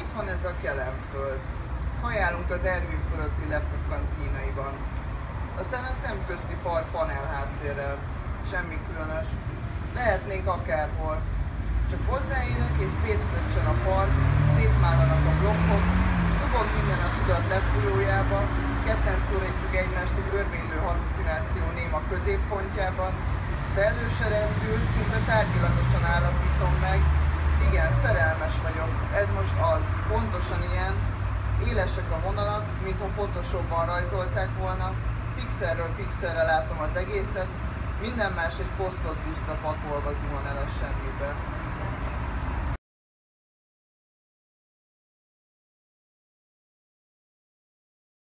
Itt van ez a kelemföld. Hajálunk az Ervin fölötti lepukkant kínaiban. Aztán a szemközti park panel háttérrel. Semmi különös. Lehetnénk akárhol. Csak hozzáérek és szétfröccsen a park, szétmálanak a blokkok, szubog minden a tudat lefújójába, ketten szólítjuk egymást egy örvénylő halucináció néma középpontjában, szellőserezdül, szinte tárgyilagosan állapítom most az, pontosan ilyen, élesek a vonalak, mintha Photoshopban rajzolták volna, pixelről pixelre látom az egészet, minden más egy posztott buszra pakolva zuhan el a semmibe.